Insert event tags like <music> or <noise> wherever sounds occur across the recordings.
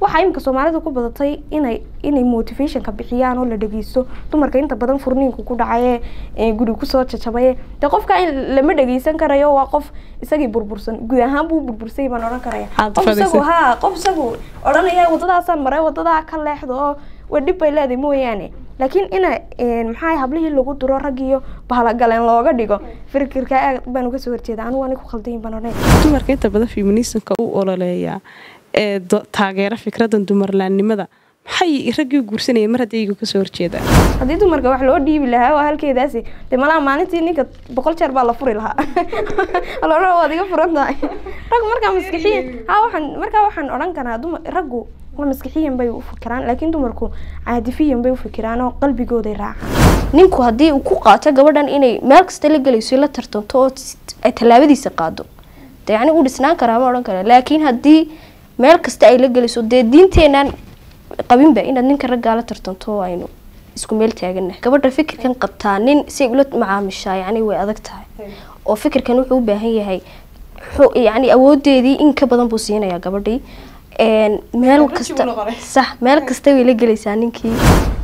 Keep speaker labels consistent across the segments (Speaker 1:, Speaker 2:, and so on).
Speaker 1: waxaa iminka soomaalida ku badatay inay inay motivationka bixiyaan oo la dhegeysto dumarka inta badan furniinku ku dhacaye ee guri ku soo jajabaye dee qofka in lama dhegeysan karayo waa qof isagii burbursan. Guud ahaan buu burbursay baan odhan karaya. Qof isagu ha qof isagu odhanaya wadadaasaan maray wadadaa ka leexdo oo waa dhib bay leedahay mooyaane. Laakiin ina maxaa hablihii lagu duro rag iyo bahalagaleen looga dhigo fikirka aad baan uga soo horjeeda anigu ani ku khaldayin baan odhanaya
Speaker 2: dumarka inta badan feminismka u ololeeya ee taageera fikradan dumarlaannimada. Maxay raggii guursanayeen mar haddii iyagu ka soo horjeeda?
Speaker 1: Haddii dumarka wax loo dhiibi lahaa waa halkeedaasi. Dee malaha maalintii ninka boqol jeer baa la furi lahaa. <laughs> Alora waad iga furan tahay. <laughs> Raggu markaa maskixiyan ha waxaan markaa waxaan odhan karaa dumar raggu maskixiyan bay u fikiraan laakiin dumarku caadifiyan bay u fikiraan oo qalbigooday raacaan.
Speaker 3: Ninku haddii uu ku qaato gabadhan inay meel kasta la gelayso la tartanto oo ay tallaabadiisa qaado. De yacni uu dhisnaan karaa ma odhan kara laakiin haddii meel kasta ay la gelayso dee diinteenaan qabinba inaad ninka raggaa la tartanto aynu isku meel taaganahay gabadha fikirkan qabtaa nin si ay ula macaamishaa yacni way adag tahay. Oo fikirkan wuxuu u baahan yahay yacni awoodeedii in ka badan buu siinayaa gabadhii meel kasta sax meel kasta way la gelaysaa ninkii.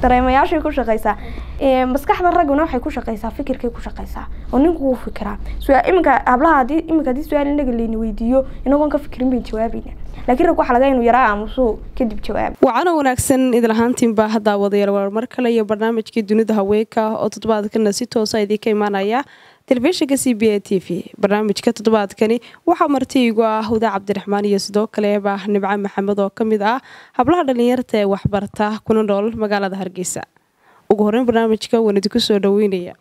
Speaker 1: Dareemayaashay ku shaqaysaa. Ee, maskaxda ragguna waxay ku shaqaysaa fikirkay ku shaqaysaa. Oo ninku wuu fikiraa. Iminka hablaha haddii iminka haddii su'aal inaga layna weydiiyo inagoon ka fikirin bayn jawaabayna laakiin rag waxa laga inuu yaraa aamusu kadib jawaab.
Speaker 2: Wacana wanaagsan idil ahaantiinbaa haddaa wadayaal war mar kale iyo barnaamijkii dunida haweenka oo toddobaadkana si toosa idinka imaanaya telefishinka c b a t v barnaamijka toddobaadkani waxaa marti igu ah huda cabdiraxmaan iyo sidoo kaleeba nimco maxamed oo ka mid ah hablaha dhalinyarta ee waxbarta kuna nool magaalada hargeysa. Ugu horeyn barnaamijka waan idinku soo dhaweynaya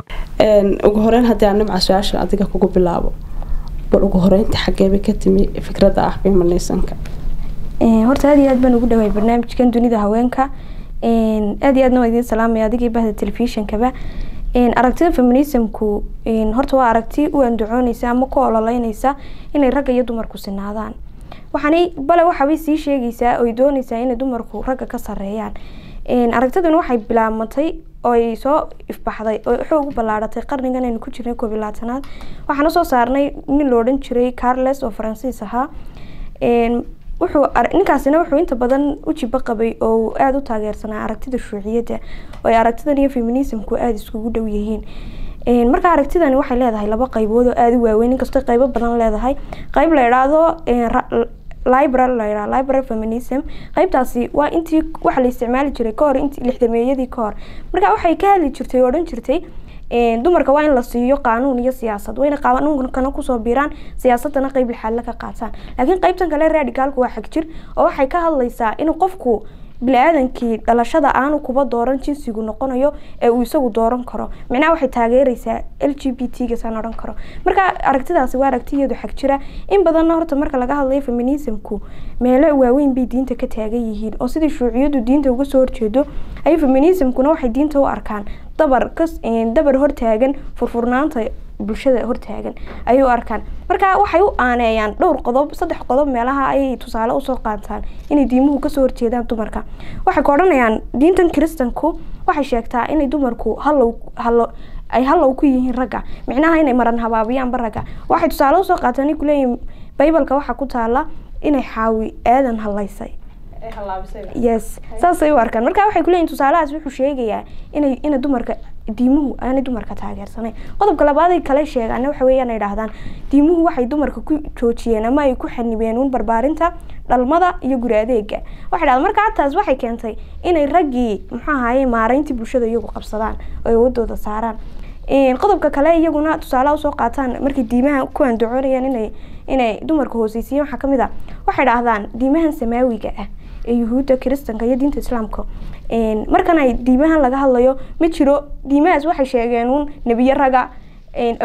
Speaker 2: ugu horeyn haddii aan nimca su'aashan adiga kugu bilaabo bal ugu horeynta xageeba ka timi fikradda ah
Speaker 1: Ee, horta aad iyo aad baan ugu dhawaay barnaamijkan dunida haweenka. Een, aad iyo aadna waa idiin salaamaya adigii bahda telefishinkaba aragtida feminismku horta waa aragti u andacooneysa ama ku ololeyneysa inay ragga iyo dumarku sinaadaan. Waxaanay bale waxaabay sii sheegaysaa oy dooneysaa inay dumarku ragga ka sareeyaan aragtidan waxay bilaabmatay oo ay soo ifbaxday oo xoog u ballaaratay qarnigan aynu ku jirnay koob iyo labaatanaad. Waxaana soo saarnay nin la odhan jiray carles oo faransiis ahaa ninkaasina wuxuu inta badan u jibo qabay oo aada u taageersanaa aragtida shuuciyadda oo ay aragtidan iyo feminismku aada iskugu dhow yihiin. Marka aragtidani waxay leedahay laba qaybood oo aada u waaweyn inkastoo qaybo badan leedahay. Qayb la idhaahdo liberal la yidhaha liberal feminism. Qaybtaasi waa intii waxa la isticmaali jiray kahor intii lixdameeyadii kahor marka waxay ka hadli jirtay oo odhan jirtay dumarka waa in la siiyo qaanuun iyo siyaasad. Wayna qaanuunkana ku soo biiraan siyaasadana qeyb lixaadla ka qaataan. Laakiin qaybtan kale radicaalku waa xag jir oo waxay ka hadlaysaa in qofku bili-aadankii dhalashada aanu kuba dooran jinsigu noqonayo ee uu isagu dooran karo. Micnaha waxay taageereysaa l g b t gasaan odhan karo. Marka aragtidaasi waa aragtiyeedu xag jira in badanna horta marka laga hadlayo feminismku meelo waaweyn bay diinta ka taagan yihiin. Oo sidii shuuciyadu diinta uga soo horjeedo ay feminismkuna waxay diinta u arkaan. Dabar dabar hortaagan furfurnaanta bulshada hortaagan ayay u arkaan. Marka waxay u aaneeyaan dhowr qodob saddex qodob meelaha ayay tusaale u soo qaataan inay diimuhu ka soo horjeedaan dumarka. Waxay ka odhanayaan diintan kiristanku waxay sheegtaa inay dumarku hallow hallo ay hallow ku yihiin ragga. Micnaha inay maran habaabiyaanba ragga. Waxay tusaale u soo qaataan kuleeyihin baybalka waxaa ku taala inay xaawi aadan hallaysay yes. Saasay u arkaan. Marka waxay kuleeyihin tusaalahaas wuxuu sheegayaa inay ina dumarka diimuhu aanay dumarka taageersanayn. Qodobka labaad ay kale sheegaan waxa weeyaan ay dhahdaan diimuhu waxay dumarka ku joojiyeen ama ay ku xanibeen uun barbaarinta dhalmada iyo guri adeega. Waxay dhahdaan marka taas waxay keentay inay raggii muxuu ahaye maareyntii bulshada iyagu qabsadaan oo ay wadooda saaraan. Qodobka kale iyaguna tusaalaha u soo qaataan markay diimaha ku andacoonayaan inay inay dumarka hooseysiiyeen waxaa ka mid ah waxay dhahdaan diimahan samaawiga ah ee yuhuudda kiristanka iyo diinta islaamka. Markan ay diimahan laga hadlayo ma jiro diimahaas waxay sheegeen uun nebiye raga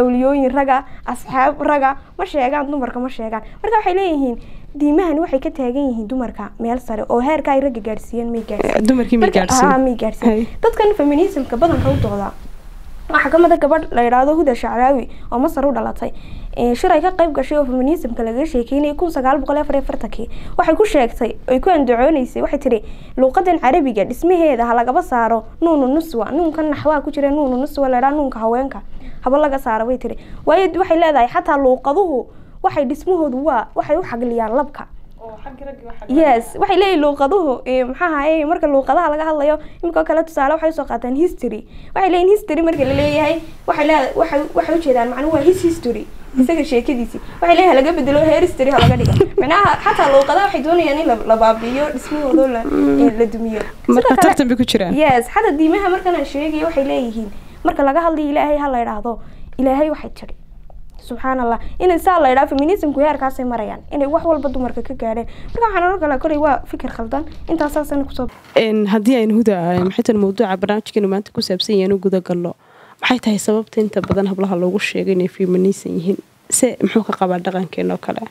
Speaker 1: awliyooyin raga asxaab raga ma sheegaan dumarka ma sheegaan. Marka waxay leeyihiin diimahan waxay ka taagan yihiin dumarka meel sare oo heerka ay ragga gaadhsiiyeen may
Speaker 2: gaadhsiin
Speaker 1: dadkan feminismka badanka u doodaa waxaa ka mid a gabadh la yidhaahdo huda shacraawi oo masar u dhalatay shir ay ka qayb gashay oo feminismka laga sheekeynayay kun sagaal boqol afar iyo afartankii waxay ku sheegtay ay ku andacooneysay waxay tihi luuqadan carabiga dhismaheeda ha lagaba saaro nuunu nuswa nuunkan naxwaa ku jira nuunu nuswa la yidhaha nuunka haweenka haba laga saaro bay tihi waayo waxay leedahay xataa luuqaduhu waxay dhismahoodu waa waxay u xagliyaan labka yes waxay leeyihiin luuqaduhu eh, maxaa ahaye marka luuqadaha laga hadlayo imika oo kale tusaale waxay u soo qaataan history. Waxay leeyihiin history marka la leeyahay waxay ujeedaan macnuhu waa his history isaga sheekadiisii waxay leeyahay laga bedelo hair history ha laga dhigo macnaha xataa luuqadaha waxay doonayaan in la- baabi'iyo dhismahooda la eh, la dumiyo.
Speaker 2: Marka tartan bay ku jiraan.
Speaker 1: yes xataa diimaha markaan aan sheegayo waxay leeyihiin marka laga hadlayo ilaahay ha la idhaahdo ilaahay waxay tiri subxaan allah inay saa la idhaha feminismku heerkaasay marayaan. Inay wax walba dumarka ka gaadheen. Marka waxaan oran kalaa kolay waa fikir khaldan. Intaasaasana ku soo
Speaker 2: Een, haddii aynu huda maxay tahay mawduuca barnaamijkeenu maanta ku saabsan yahay inuu guda galno maxay tahay sababta inta badan hablaha loogu sheegay inay feminism yihiin? Se muxuu ka qabaa dhaqankeena oo kale?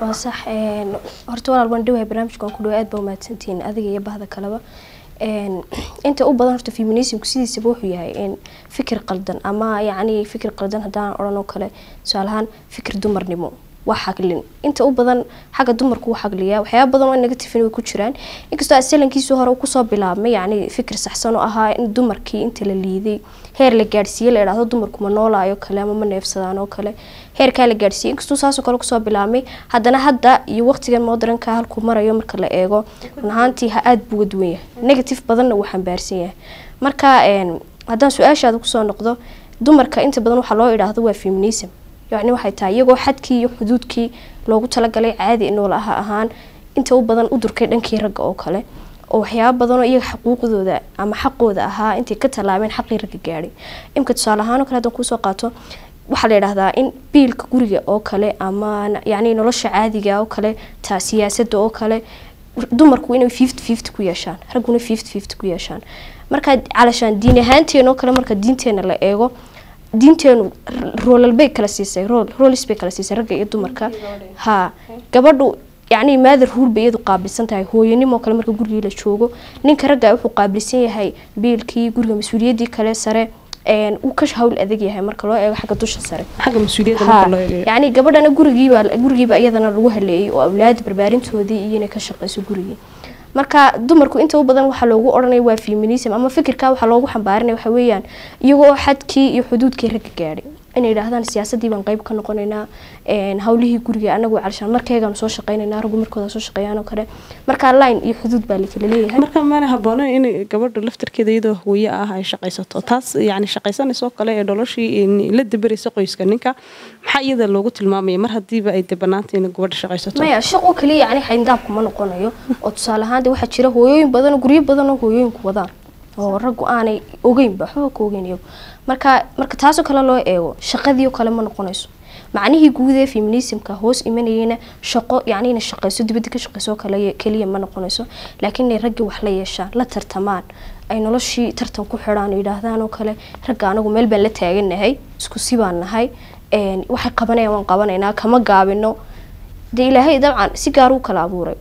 Speaker 3: Waa sax horta walaal waan dhawahay barnaamijkan ku dhawa aad baa umahadsantihiin adiga iyo bahda kaleba inta u badan horta feminismku sidiisaba wuxuu yahay fikir qaldan ama yacni fikir qaldan haddaan odhan oo kale tusaale ahaan fikir dumarnimo waa xaglin. Inta u badan xagga dumarku wuu xagliyaa waxyaaba badan oo negative way ku jiraan. Inkastoo asalankiisii hore uu ku soo bilaabmay yacni fikir saxsan oo ahaa in dumarkii inta la liiday heer la gaadhsiiye la idhaahdo dumarku ma noolaayo kale ama ma neefsadaan oo kale heerkaa la gaadhsiiyey. Inkastuu saasoo kale ku soo bilaabmay haddana hadda iyo waqtigan modernka halkuu marayo marka la eego run ahaantii ha aada buu uga duwan yahay. Negative badanna wuu xambaarsan yahay. Marka haddaan su'aashaada ku soo noqdo dumarka inta badan waxaa loo idhaahdo waa feminism. Yacni waxay tahay iyagoo xadkii iyo xuduudkii loogu talagalay caadi nool aha ahaan inta u badan u durkay dhankii ragga oo kale oo waxyaaba badanoo iyaga xuquuqdooda ama xaqooda ahaa intay ka tallaabeen xaqii ragga gaadhay. Imka tusaale ahaan oo kale haddaan kuusoo qaato waxaa la yidhaahdaa in biilka guriga oo kale ama yacni nolosha caadiga oo kale taa siyaasadda oo kale dumarku inay fifty fifty ku yeeshaan ragguna fifty fifty ku yeeshaan. Marka calashaan diin ahaanteena oo kale marka diinteena la eego diinteenu r- roolal bay kala siisay rool roolis bay kala siisay ragga iyo dumarka. Ha gabadhu yacni maadar huur bay iyadu qaabilsan tahay hooyanimo kale marka gurigii la joogo ninka ragga wuxuu qaabilsan yahay biilkii guriga mas'uuliyaddii kale sare een, uu ka hawl adag yahay marka loo eego xagga dusha sare. Yacni gabadhana gurigiiba gurigiiba iyadana lagu haleeyay oo awlaad barbaarintoodii iyo inay ka shaqeyso gurigii. Marka dumarku inta u badan waxaa loogu odhanaya waa feminism ama fikirka waxaa loogu xambaarinaya waxa weeyaan iyagoo xadkii iyo xuduudkii ragga gaadhay inay yidhaahdaan siyaasadii baan qayb ka noqonaynaa een, hawlihii guriga anagu calishaan markeegaan soo shaqaynaynaa raggu markooda soo shaqeeyaan oo kale. Marka line iyo xuduud baa lakala leeyahay.
Speaker 2: Marka maana haboonayn in gabadha laftarkeeda iyadoo hooye ah ay shaqaysato. Taas yani shaqaysanayso kale ee noloshii la dabaraysa qoyska ninka maxaa iyada loogu tilmaamaya mar hadiiba ay dabanaanta in gabadha shaqaysato?
Speaker 3: Maya shaqo kaliya yani xayndaabku ma noqonayo. Oo tusaale ahaan de waxaa jira hooyooyin badan guryo badan oo hooyooyinku wadaan. Oo raggu aanay ogeynba waxba ka ogeyn iyagu marka marka taasoo kale loo eego shaqadii oo kale ma noqonayso. Macnihii guud ee feminismka hoos imanayeyna shaqo yacni inay shaqeyso dibadda ka shaqeyso kale keliya ma noqonayso. Laakiin inay raggii wax la yeeshaan la tartamaan ay noloshii tartan ku xidhaan yidhaahdaan oo kale ragga anagu meel baan la taaganahay isku si nahay waxay qabanayaan waan qabanaynaa kama gaabino. Dee ilaahay dabcan si gaar u kala abuuray.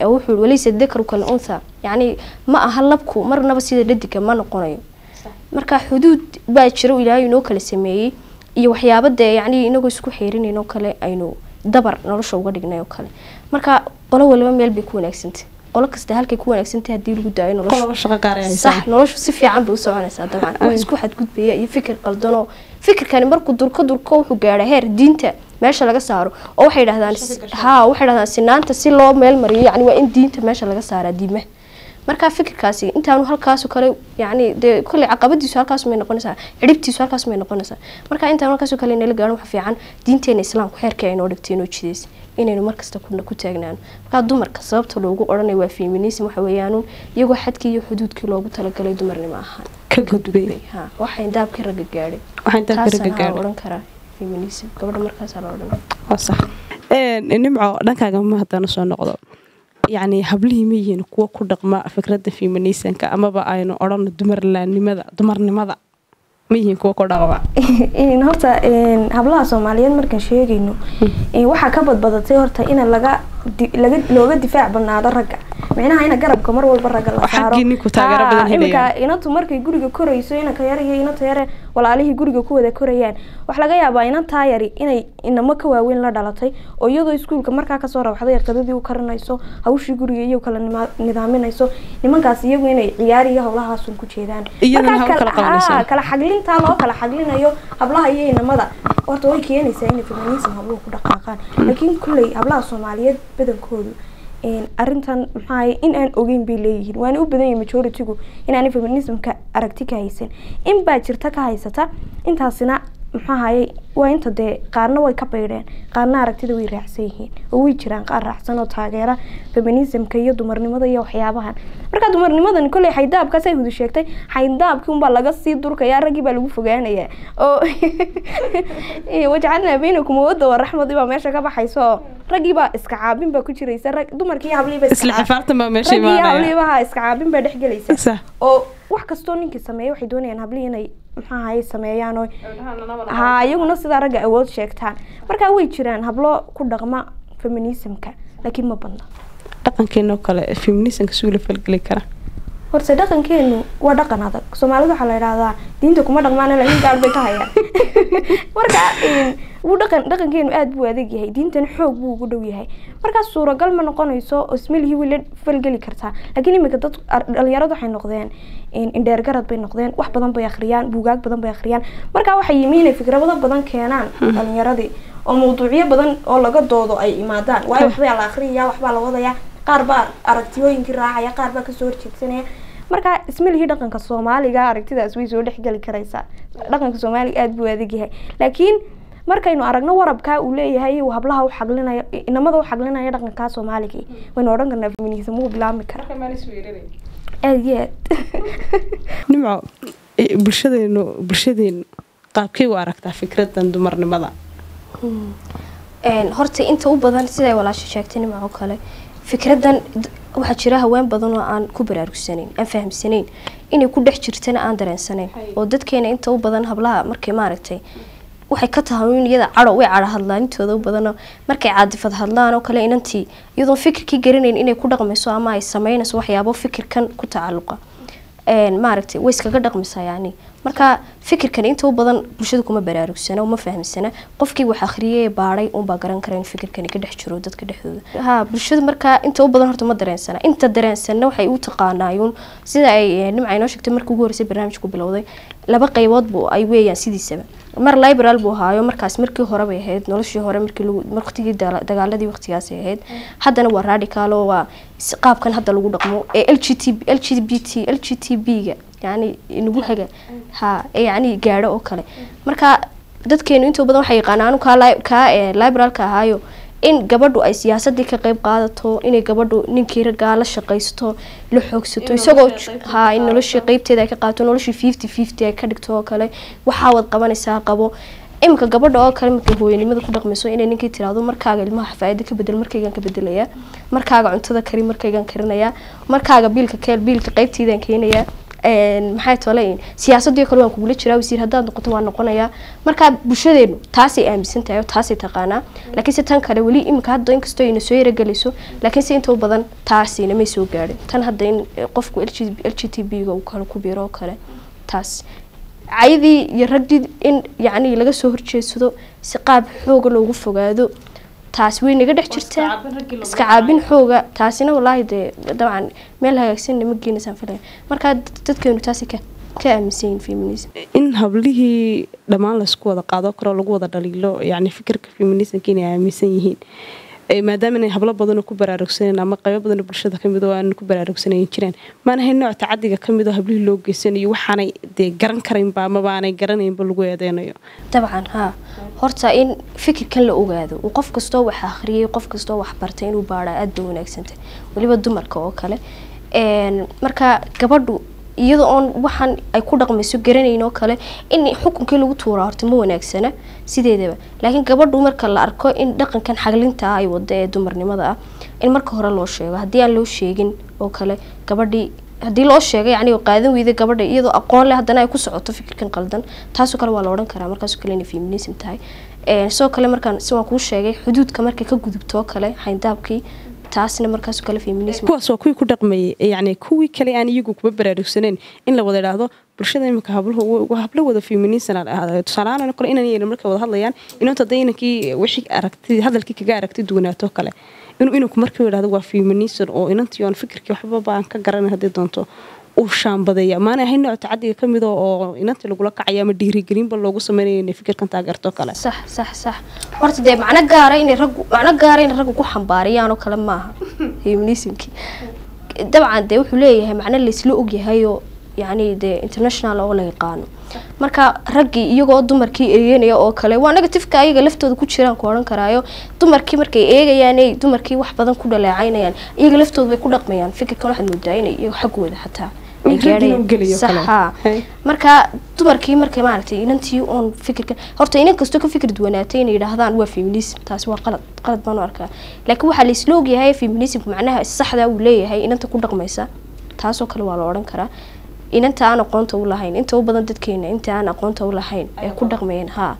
Speaker 3: Wuxuu yihi walaysa dakaru kal untha yacni ma aha labku marnaba sida dhadiga ma noqonayo marka xuduud baa jira oo ilaahay inoo kala sameeyey iyo waxyaaba dee yacni inagoo isku xeerinayn oo kale aynu dabar nolosha uga dhignay oo kale. Marka qolo waliba meel bay ku wanaagsantay. Qolo kasta halkay ku wanaagsantay haddii lagu daayo nolosha
Speaker 2: qolaba shaqo gaar ay haysaa
Speaker 3: sax noloshu si fiican bay u soconaysaa dabcan. Wax isku xadgudbaya iyo fikir qaldanoo. Fikirkani markuu durko durko wuxuu gaadhaa heer diinta meesha laga saaro. Oo waxay yidhahdaan ha waxay yidhahdaan sinaanta si loo meel mariyo yacni waa in diinta meesha laga saaraa diimaha marka fikirkaasi intaanu halkaasu kale yacni dee kolley caqabadiisu halkaas may noqonaysaa cidhibtiisu halkaas may noqonaysaa. Marka intaan halkaasoo kale nala gaadho waxa fiican diinteena islaamku xeerkii ay noo dhigtay inoo jideys inaynu markasta ku taagnaano marka dumarka sababta loogu odhanayo waa feminism waxa weeyaanuun iyagoo xadkii iyo xuduudkii loogu talagalay dumarnimo ahaan.
Speaker 2: Ka gudbay.
Speaker 3: Ha waxay daabkii ragga gaadhay. Taasaan odhan karaa feminism. Gabadha markaasaa la odhan.
Speaker 2: Nimco dhankaaga ma haddana soo noqdo yacni hablihii ma yihiin kuwa ku dhaqma fikradda feminismka amaba aynu odhano dumarlaanimada dumarnimada. Ma yihiin kuwa ku dhaqma. <laughs>
Speaker 1: Horta hablaha soomaaliyeed markaan sheegayno een, waxaa ka badbadatay horta in laga looga difaac badnaado ragga. Micnaha ina garabka mar walba ragga la
Speaker 2: Oo
Speaker 1: saaro.
Speaker 2: xaggii ninku taageero
Speaker 1: Haa,
Speaker 2: badan
Speaker 1: iminka
Speaker 2: helayaan.
Speaker 1: inantu markay guriga korayso inanka yar iyo inanta yare walaalihii guriga ku wada korayaan. Waxaa laga yaabaa inantaa yari inay inamo ka waaweyn la dhalatay oo iyadoo iskuulka markaa ka soo rawaxday ay qadadii u karinayso hawshii guriga iyo kala nidaaminayso nimankaas iyagu inay ciyaar iyo howlahaasun ku jeedaan.
Speaker 2: Kala
Speaker 1: xaglintaa loo kala xaglinayo hablaha iyo inamada. Horta way keenaysaa inay feminism habluhu ku dhaqaaqaan. Laakiin kulley hablaha soomaaliyeed badankoodu een, arrintan maxaa in aan ogeyn bay leeyihiin? Waana u badan yahay majority-gu inaanay feminismka aragti ka haysan. In baa jirta ka haysata intaasina maxaa haye waa inta dee qaarna way ka baydheen qaarna aragtida way raacsan yihiin oo way jiraan qaar raacsan oo taageera feminismka iyo dumarnimada iyo waxyaabahan. Marka dumarnimadan kolley xaydaabkaas ay hudu sheegtay xaydaabkii unbaa laga sii durkaya raggii baa lagu fogaanaya. Oo <laughs> wajcalnaa baynakum mawadda waraxmad baa meesha ka baxaysa oo raggii baa iska caabin baa ku jiraysa rag dumarkii habliiba
Speaker 2: isla xifaartan baa meesha
Speaker 1: raggii
Speaker 2: imaanaya.
Speaker 1: habliibaha iska caabin baa dhex gelaysa.
Speaker 2: Sax.
Speaker 1: oo wax kastoo ninkii sameeya waxay doonayaan hablihii inay maxaa haye sameeyaan haa iyaguna sidaa ragga awood sheegtaan. Marka way jiraan hablo ku dhaqma feminismka laakiin ma badna.
Speaker 2: Dhaqankeena oo kale feminismka suu la falgeli kara
Speaker 1: horse dhaqankeenu waa dhaqan adag. Soomaalida waxaa la idhahdaa diinta kuma dhaqmaan laakiin gaar bay ka hayaan. <laughs> Marka een, wuu dhaqan dhaqankeenu aad buu adag yahay. Diintan xoog buu ugu dhow yahay. Markaas suuragal ma noqonayso oo ismelihii way la falgeli kartaa. Laakiin iminka dad ar- dhalinyaradu waxay noqdeen een, indheergarad bay noqdeen wax badan bay akhriyaan buugaag badan bay akhriyaan. Marka waxay yimi inay fikrado badan keenaan dhalinyaradii oo mawduucyo badan oo laga doodo ay imaadaan. Waayo waxbaa la akhriyaya waxbaa la wadaya qaar baa aragtiyooyinkii raacaya qaar baa ka soo horjeedsanaya. Marka ismalihii dhaqanka soomaaliga aragtidaas way soo dhexgeli karaysaa. Dhaqanka soomaaliga aad buu adag yahay. Laakiin markaynu aragno warabkaa uu leeyahay hablaha u xaglinayo inamada u xaglinaya dhaqankaa soomaaliga. Waynu odhan karnaa feminism wuu bilaabmi kara aad iyo aad. <laughs>
Speaker 2: Nimco bulshadeenu bulshadeenu qaabkay u aragtaa fikradan dumarnimada.
Speaker 3: Een, horta inta u badan siday walaasha sheegtay nimca oo kale fikradan waxaa jira haween badan oo aan ku baraarugsanayn aan fahamsanayn inay ku dhex jirtana aan dareensanayn oo dadkeena inta u badan hablaha markay maaragtay waxay ka tahay in iyada cadho way cadho hadlaan intooda u badanoo markay caadifad hadlaan oo kale inantii iyadoon fikirkii garanayn inay ku dhaqmayso ama ay sameynayso waxyaabo fikirkan ku tacalluqa. Een, maaragtay way iskaga dhaqmaysaa yani marka fikirkan inta u badan bulshada kuma baraarugsana uma fahamsana qofkii wax akhriyay ee baadhay unbaa garan kara in fikirkani ka dhex jiro dadka dhexdooda. Ha bulshada marka inta u badan horta ma dareensana inta dareensana waxay u taqaanaayuun sida ay eh, nimca inoo sheegtay markii ugu horreysay barnaamijku bilowday laba qaybood bu ay weeyaan sidiisaba. Mar liberal buu ahaayo markaas markii hore bay ahayd noloshii hore markii lagu waqtigii dala- dagaaladii waqtigaasay ahayd haddana waa radical oo waa qaabkan hadda lagu dhaqmo ee lgt lgbt lgtb-ga yani nagu haga ha ee yani gaadho oo kale. Marka dadkeenu inta badan waxay yaqaanaan kaa li- kaa ee liberalka ahaayo in gabadhu ay siyaasadii ka qayb qaadato inay gabadhu ninkii raggaa la shaqaysto la xoogsato isagoo ha in noloshii qeybteeda ay ka qaato noloshii fifty fifty ay ka dhigto oo kale waxaa wad qabanaysaa qabo. Iminka gabadha oo kale markay hooyanimada ku dhaqmayso inay ninkii tiraahdo markaaga ilmaha faa'iido ka bedel markaygan ka bedelaya markaaga cuntada kari markaygan karinaya markaaga biilka keel biilka qeybteedaan keenaya een, maxay tole siyaasadii kale waan kugula jiraa wasiir haddaad noqoto waan noqonayaa marka bulshadeenu taasay aaminsan tahay oo taasay taqaanaa laakiinse tan kale weli iminka hadda inkastoo ayna soo yaragelayso laakiinse inta u badan taasina may soo gaadhin. Tan hadda in eh, qofku l g t b-ga uu kale ku biiro oo kale taas cayadii iyo raggii in yacni laga soo horjeedsado si qaab xooga loogu fogaado taas way naga dhex jirtaa iska caabin xooga. Taasina walaahi dee dabcan meel hagaagsanna ma geenaysaan filaya marka dad- dadkeenu taasi ka ka aaminsan yihiin feminism.
Speaker 2: In hablihii dhammaan laysku wada qaado karo lagu wada dhaliilo yani fikirka feminismka inay aaminsan yihiin maadaama inay hablo badanoo ku baraarugsaneen ama qaybo badanoo bulshada ka mid oo aan ku baraarugsanayn jiraan maana hay nooc tacadiga ka mid oo hablihii loo geysanayo waxaanay dee garan karaynba amaba aanay garanaynba lagu eedeynayo.
Speaker 3: Dabcan haa horta in fikirkan la ogaado uu qof kastoo wax akhriyay qof kastoo wax bartay inuu baadhaa aad bay wanaagsantay weliba dumarka oo kale marka gabadhu iyada oon waxaan ay ku dhaqmayso garanayn oo kale in xukunkii lagu tuuraa horta ma wanaagsana sideedaba. Laakiin gabadhu marka la arko in dhaqankan xaglinta ah ay wada ee dumarnimada ah in marka hore loo sheego haddii aan loo sheegin oo kale gabadhii haddii loo sheego yacni oo qaadan weyda gabadha iyadoo aqoon leh haddana ay ku socoto fikirkan qaldan. Taasoo kale waa la odhan karaa markaasoo kale inay feminism tahay. Sidoo kale markaan si waan kuu sheegay xuduudka markay ka gudubto oo kale xayndaabkii taasna markaas kale feminism
Speaker 2: kuwaas waa kuwii ku dhaqmayay yani kuwii kale aan iyagu kuba baraarugsaneyn in la wada idhaahdo bulshada imika habluhu waa hablo wada feminism tusaalahaan kale inan yeelin markay wada hadlayaan inanta hadda inankii wixii aragti hadalkii kaga aragti duwanaato kale. Inuu inanku markii idhahdo waa feminism oo inantii oon fikirkii waxba baan ka garanay haddii doonto uu shaambadeeya maana ahayn nooc tacadiga ka mida oo inantii lagula kacaya ama dhiirigelinba loogu sameynaya inay fikirkan taageerto kale.
Speaker 3: Sax sax sax. Horta dee macno gaara inay raggu macno gaara inay raggu ku xambaariyaan oo kale maaha. Feminismkii dabcan dee wuxuu leeyahay macno laysla ogyahay oo yacni dee international oo la yaqaano. Marka raggii iyagoo dumarkii eeganaya oo kale waa negatifeka ayaga laftooda ku jiraan ku odhan karaayo. Dumarkii markay eegayaan ay dumarkii wax badan ku dhaleecaynayaan iyaga laftooda bay ku dhaqmayaan. Fikirkan waxaad moodaa inay iyaga xaggooda xataa marka dumarkii markay maaragtay inantii oon fikirka horta inan kastoo ka fikir duwanaatay inay yidhaahdaan waa feminism taasi waa qalad qalad baan u arkaa. Laakiin waxaa laisla ogyahay feminismka macnaha saxda uu leeyahay inanta ku dhaqmaysa taasoo kale waa la odhan karaa. Inanta aan aqoonta u lahayn inta u badan dadkeena inta aan aqoonta u lahayn ee ku dhaqmayeen haa.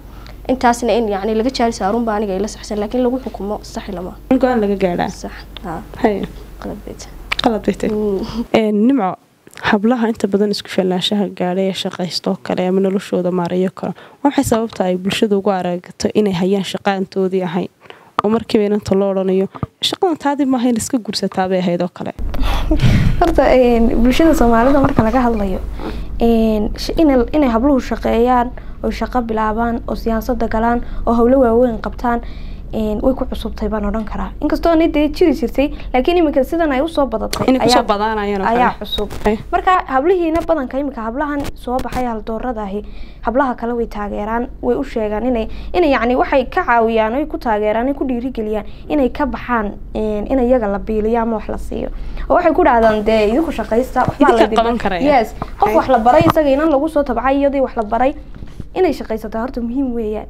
Speaker 3: Intaasna in yani laga jaari saarunba aniga ila saxsan laakiin lagu xukumo saxi lama.
Speaker 2: Go'aan laga gaadhaa.
Speaker 3: Sax qalad bay tahay
Speaker 2: tahay Een, nimco hablaha inta badan isku filnaanshaha gaadhay ee shaqaysto kale ama noloshooda maarayo kale waxay sababta ay bulshada ugu aragto inay hayaan shaqaantoodii ahayn. Oo markiiba inanta loo odhanayo shaqadan taadii maaha in iska gursataabay ahayd oo kale.
Speaker 1: Horta bulshada soomaalida marka laga hadlayo inay habluhu shaqeeyaan oo shaqo bilaabaan oo siyaasada galaan oo howlo waaweyn qabtaan way ku cusubtay baan odhan karaa. Inkastoo ani dee jiri jirtay laakiin iminka sidan ay u soo badatay
Speaker 2: inay ku soo
Speaker 1: ayaa-
Speaker 2: badaanayaan oo kale.
Speaker 1: ayaa cusub. Marka hablihiina badanka imika hablahan soo baxay haldooradahi hablaha kale way taageeraan way u sheegaan inay inay yacni waxay ka caawiyaan oy ku taageeraan ay ku dhiirigeliyaan inay ka baxaan in iyaga la biiliyo ama wax la siiyo. Oo waxay ku dhahdaan dee idinku shaqaysta waxbaa
Speaker 2: karaya.
Speaker 1: yes. Qof wax la baray isaga inan lagu soo tabcay iyadii wax la baray inay shaqaysataa horta muhiim weeyaan.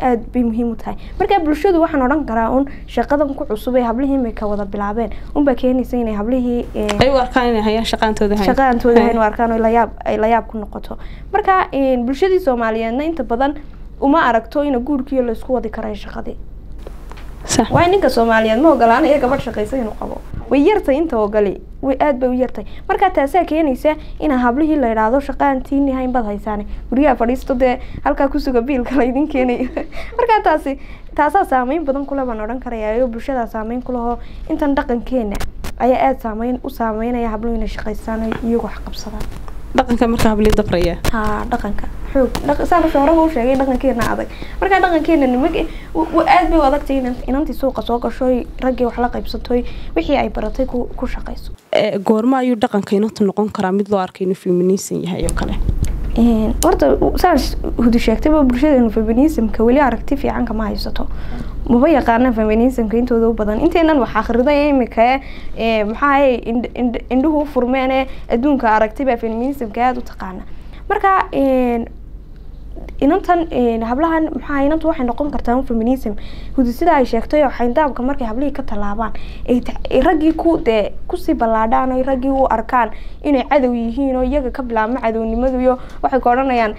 Speaker 1: Aada bay muhiim u tahay. Marka bulshadu waxaan odhan karaa un shaqadan ku cusub ee hablihii imika wada bilaabeen. Unbaa keenaysa inay hablihii een,
Speaker 2: ay u arkaan inay hayaan shaqaantooda
Speaker 1: hayn. u arkaan oo layaab ay layaab ku noqoto. Marka een, bulshadii soomaaliyeedna inta badan uma aragto ina guurkiiyo laysku wadi karayo shaqadii
Speaker 2: sax
Speaker 1: waayo ninka soomaaliyeed ma ogolaanaya gabadh shaqaysa inuu qabo? Way yartay inta ogoli way aad bay u yartay. Marka taasaa keenaysa inaa hablihii la idhaahdo shaqaantiini hayn bad haysaane. Guryaha fadhiisto dee halkaa kusuga biilka laydin keenayo <laughs> marka taasi taasaa saameyn badan kule baan odhan karaya iyo bulshadaa saameyn kulehoo intan dhaqankeena ayaa aada saameyn u saameynaya habluhu inay shaqaystaan oo iyagu wax qabsadaan
Speaker 2: dhaqanka marka hablii dabraya
Speaker 1: haa dhaqanka. Xoog u soo horaba u sheegay dhaqankeena adag. Markaa dhaqankeena nimag aad bay u adagtay inan inantii suuqa soo gashoy raggii wax la qaybsatoy wixii ay baratay ku ku shaqayso
Speaker 2: Ee, goorma ayuu dhaqanka inanta noqon karaa mid loo arkay inuu feminism yahay oo kale?
Speaker 1: Horta saas hudu sheegtayba bulshadeenu feminismka weli aragti fiican kama haysato maba yaqaana feminismka intooda u badan. Inteenan wax akhriday imika ee maxaa ahaye ind- ind- indhuhu u furmeene adduunka aragtay baa feminismka aada u taqaana marka inantan hablahan maxaa inantu waxay noqon kartaa feminism. Hudu sida ay sheegtay oo xayndaabka markay hablihii ka tallaabaan. Raggii ku dee ku sii ballaadhaan oo raggii u arkaan inay cadow yihiin oo iyaga ka bilaabma cadownimadu iyo waxay ka odhanayaan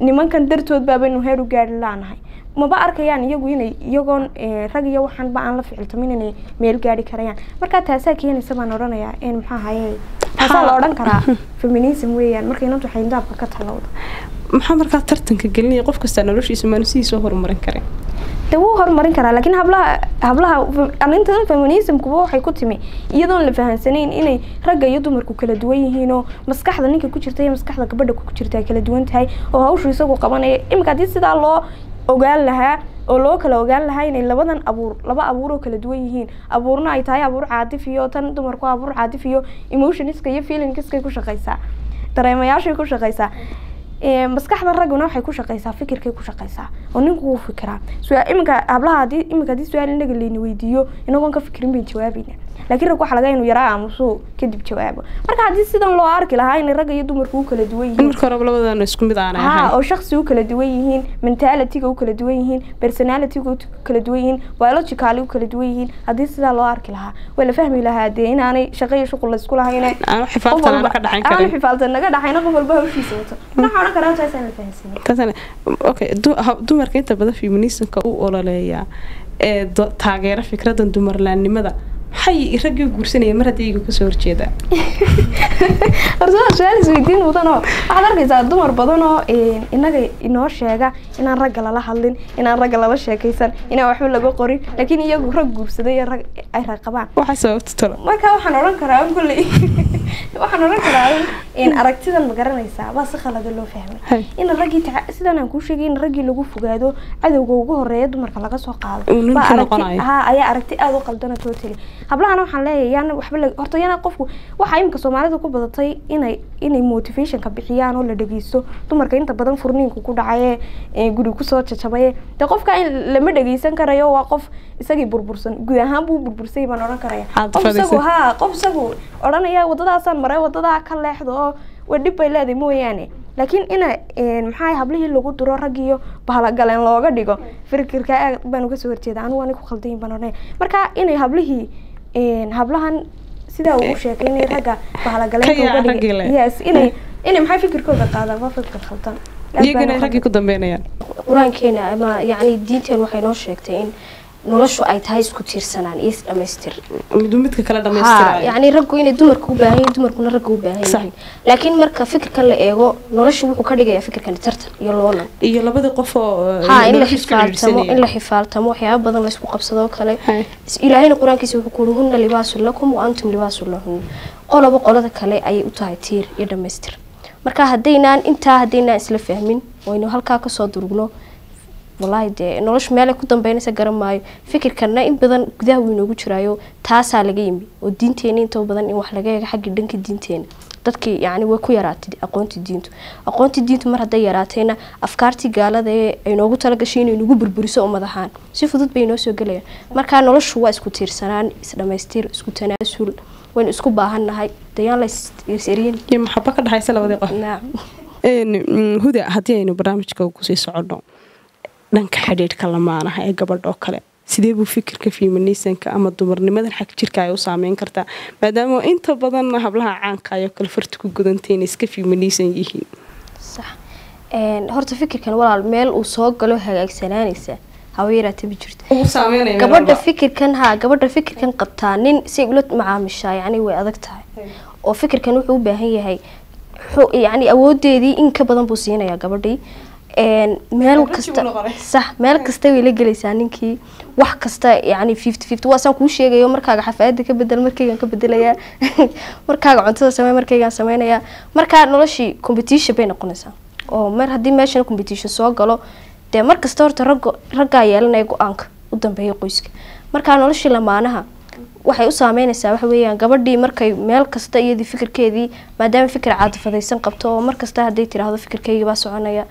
Speaker 1: nimankan dartood baabaynu heer u gaari laanahay maba arkayaan iyagu inay iyagoon ee, rag iyo waxanba aan la ficiltamin inay meel gaari karayaan. Marka taasaa keenaysa baan odhanayaa in maxaa ahaye taasaa la odhan karaa <laughs> feminism weeyaan. Marka inantu xayndaabka ka talowda.
Speaker 2: Maxaa markaa tartanka gelinaya qof kasta noloshiisa maanu sidiisoo horumarin karin?
Speaker 1: De wuu horumarin karaa laakiin hablaha hablaha arrintan feminismkuba waxay ku timi iyadoon la fahansanayn inay ragga iyo dumarku kala duwan yihiin oo maskaxda ninka ku jirta iyo maskaxda gabadha ku jirta kala duwan tahay oo hawshu isagu qabanaya. Iminka haddii sidaa loo ogaan lahaa oo loo kala ogaan lahaa inay labadan abuur laba abuur oo kala duwan yihiin. Abuurna ay tahay abuur caadif iyo tan dumarku abuur caadif iyo emotionska iyo feelingskay ku shaqaysaa dareemayaashay ku shaqaysaa. Ee, maskaxda ragguna waxay ku shaqaysaa fikirkay ku shaqaysaa oo ninku wuu fikiraa. Iminka hablaha haddii iminka haddii su'aal inaga layna weydiiyo inagoon ka fikirin bayn jawaabayna laakiin rag waxa laga inuu yaraa aamusu kadib jawaabo marka haddii sidan loo arki lahaa inay ragga iyo dumarku u kala duwan
Speaker 2: in
Speaker 1: yihiin
Speaker 2: marka horeba labadana isku mid aanay
Speaker 1: ha
Speaker 2: ahayn
Speaker 1: oo shaksi u kala duwan yihiin mentalityga u kala duwan yihiin personalityga u kala duwan yihiin biologically u kala duwan yihiin. Haddii sidaa loo arki lahaa waa la fahmi lahaa dee inaanay shaqo iyo shuqul laysku lahayn.
Speaker 2: Aanu xifaaltan dhaxayn
Speaker 1: naga dhaxayna qof walba hawshiisa wato
Speaker 2: dumarka inta badan feminismka u ololeeya ee taageera fikradan dumarlaannimada maxay raggii guursanaya mar haddii iyaga ka soo horjeeda
Speaker 1: horta waa su'aal isweydiin mudan oo waxaad arkaysaa dumar badan oo inaga inoo sheega inaan ragga lala <laughs> hadlin inaan ragga lala sheekaysan inaan waxba laga qorin laakiin iyagu rag guursaday rag ay rag qabaan
Speaker 2: waxaa sababta talo
Speaker 1: marka waxaan odhan karaa kolley waxaan odhan karaa aragtidan ma garanaysaa baa si khalada loo fahmay in raggii sidan aan kuu sheegay in raggii lagu fogaado cadowga ugu horreeya dumarka laga soo qaado ayaa aragti aada u qaldana totally hablahana waxaan leeyahay yaana waxba la horta yana qofku waxaa imika soomaalida ku badatay inay inay motivationka bixiyaan oo la dhegeysto dumarka inta badan furniinku ku dhacaye ee guri ku soo jajabaye. Dee qofka in lama dhegeysan karayo waa qof isagii burbursan guud ahaan buu burbursay baan odhan karaya. Qof isagu haa qof isagu odhanaya wadadaasaan maray wadadaa ka leexdo oo waa dhib bay leedahay mooyaane. Laakiin ina maxaa hablihii lagu duro raggiyo bahalagaleen looga dhigo fikirka aad baan uga soo horjeeda anigu ani ku khaldayin baan odhanaya. Marka inay hablihii hablahan sidaa ugu sheegay inay ragga bahalagaleen
Speaker 2: Ka yaa raggii leh.
Speaker 1: yes inay inay maxay fikirkooda qaadaan? Waa fikir khaldan.
Speaker 2: Iyagana raggii ku dambeynayaan.
Speaker 3: Qur'aankeena ama yacni diinteen waxay noo sheegtay in noloshu ay tahay isku tiirsanaan iyo isdhamaystir
Speaker 2: midka kale
Speaker 3: ha
Speaker 2: dhamaystirayo
Speaker 3: yacni raggu inay dumarka u baahan yihiin dumarkuna ragga u baahan
Speaker 2: Sax.
Speaker 3: yihiin laakiin marka fikirkan la eego noloshu wuxuu ka dhigayaa fikirkan tartan iyo loolan
Speaker 2: iyo labadii qof oo
Speaker 3: ha in la xifaaltamo in la xifaaltamo waxyaaba badan la isku qabsadoo kale. Ilaahayna qur'aankiisa wuxuu kuuri hunna libaasun lakum wa antum libaasun lahunna qoloba qolada kale ayay u tahay tiir iyo dhammaystir marka haddaynaan intaa haddaynaan isla fahmin waynu halkaa ka soo durugno walaahi dee noloshu meelay ku dambeynaysa garan maayo. Fikirkana in badan gudaha wuu inoogu jiraayo taasaa laga yimi. Oo diinteena intoo badan in wax laga eego xagga dhanka diinteena. Dadkii yacni way ku yaraatay aqoontii diintu. Aqoontii diintu mar hadday yaraatayna afkaartii gaalada ee ay noogu talagashay inay nagu burburiso ummad ahaan si fudud bay inoo soo gelayaan. Marka noloshu waa isku tiirsanaan isdhamaystir isku tanaasul waynu isku baahannahay. Dayaan la is-eryin
Speaker 2: iyo maxaba ka dhexaysa labadii qof? Mm, huda haddii aynu barnaamijka ku sii soconno dhanka xidhiidhka lamaanaha ee gabadha oo kale. Sidee buu fikirka feminisanka ama dumarnimadan xag jirka ay u saameyn kartaa? Maadaama inta badan hablaha caanka ayoo kale farta ku gudantay inay iska feminisan yihiin.
Speaker 3: Horta fikirkan walaal meel uu soo galo hagaagsanaanaysa hawa yaraata ma jirto gabadha fikirkan ha gabadha fikirkan qabtaa nin si ula macaamishaa yacni way adag tahay. Oo fikirkan wuxuu u baahan yahay yacni awoodeedii in ka badan buu siinayaa gabadhii meel kasta meel kasta way la gelaysaa ninkii. Wax kasta yacni fifty fifty. Waa saan kuu sheegayo markaaga xafaayadda ka bedel markaygaan ka bedelayaa. <laughs> Markaaga cuntada samey markaygaan sameynayaa markaa noloshii competition bay noqonaysaa. Oo mar haddii meeshana competition soo galo dee mar kasta horta ragga raggaa yeelanaya go'aanka u dambeeya qoyska. Markaa noloshii lamaanaha waxay u saameynaysaa waxa weeyaan. Gabadhii markay meel kasta iyadii fikirkeedii maadaama fikir caadifadaysan qabto oo mar kasta hadday tiraahdo fikirkayga baa soconaya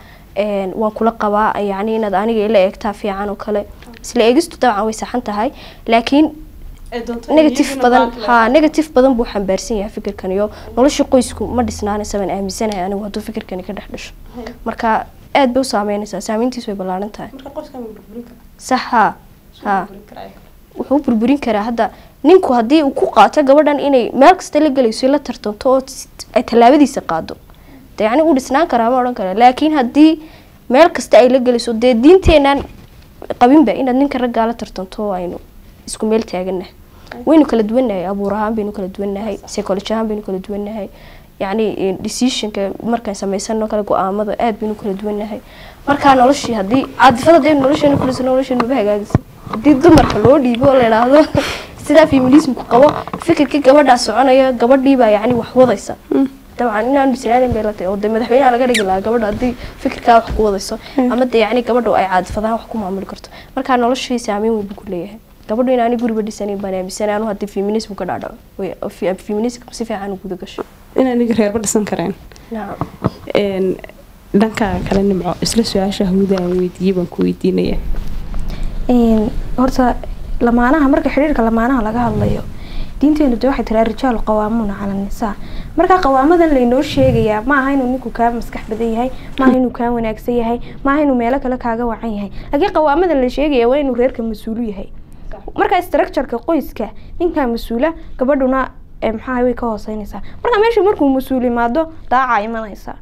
Speaker 3: waan kula qabaa yacni inaad aniga ila eegtaa fiican oo kale. Isla eegistu dabcan way saxan tahay laakiin negative badan ha negative badan buu xambaarsan yahay fikirkan iyo nolosha qoysku ma dhisnaanaysa baan aaminsanahay anigu hadduu fikirkani ka dhex dhasho. Marka aad bay u saameynaysaa saameyntiisu way ballaaran tahay. Sax ha ha wuxuu u burburin karaa hadda. Ninku haddii uu ku qaato gabadhan inay meel kasta la gelayso la tartanto oo ay tallaabadiisa qaado de yacni uu dhisnaan karaa ma odhan kara laakiin haddii meel kasta ay la gelayso dee diinteenaan qabinba inaad ninka raggaa la tartanto aynu isku meel taaganahay waynu kala duwannahay abuur ahaan baynu kala duwannahay psychology ahaan baynu kala duwannahay. Yacni eh, decisionka markaan samaysano kale go'aamada aad baynu kala duwannahay. Markaa noloshii haddii caadifada dee nolosheenu kuliso nolosheenu maba hagaagisa. Haddii dumarka loo dhiibo la idhaahdo <laughs> sidaa feminismku qabo fikirkii gabadhaa soconaya gabadhii baa yacni wax wadaysa dabcan inaan dhisnaanin bay la tahay oo dee madaxweynaha laga dhigi lahaa gabadha haddii fikirkaa wax ku wadayso. Ama dee yacni gabadha ay caadifadaha wax ku maamuli karto. Markaa noloshii saameyn weyn buu ku leeyahay. Gabadhu inaani guriba dhisanin baan aaminsanay anu haddii feminism ka dhacdhaco way- fi- feminism si fiican u guda gasho.
Speaker 2: In aniga reerba dhisan kareen. Dhanka kale nimco isla su'aasha huda aan weydiiyey baan ku weydiinaya
Speaker 1: horta lamaanaha marka xiriirka lamaanaha laga hadlayo diinteenu de waxay tiraa rijaalu qawaamuuna cala nisaa. Marka qawaamadan laynoo sheegayaa ma aha inuu ninku kaa maskax badan yahay ma aha inuu kaa wanaagsan yahay ma aha inuu meelo kale kaaga wacan yahay. Laakiin qawaamadan la sheegaya waa inuu reerka mas'uulu yahay. Marka structureka qoyska ninkaa mas'uula gabadhuna maxaa way ka hooseynaysaa. Marka meesha markuu mas'uul imaado daaca imanaysa.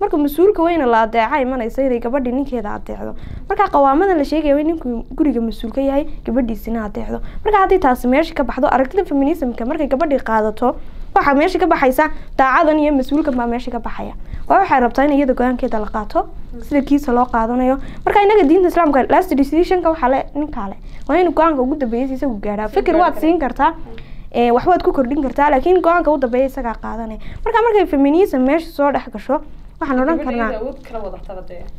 Speaker 1: Marka mas'uulka weyna la adeeca imanaysa inay gabadhi ninkeeda adeecdo. Marka qawaamadan la sheegaya waa ninkuu guriga mas'uul ka yahay gabadhiisina adeecdo. Marka haddii taasi meesha ka baxdo aragtida feminismka markay gabadhi qaadato waxaa meesha ka baxaysa daacadan iyo mas'uulkan baa meesha ka baxaya. Waa waxay rabtaa in iyada go'aankeeda la qaato sida kiisa loo qaadanayo marka inaga diinta islaamka last decisionka waxaa le ninkaa le waa in go'aanka ugu dambeeyay isagu gaadhaa. Fikir waad siin kartaa ee, wax waad ku kordhin kartaa laakiin go'aanka u dambeeya isagaa qaadanaya marka markay feminism meesha soo dhex gasho waxaan odhan karnaa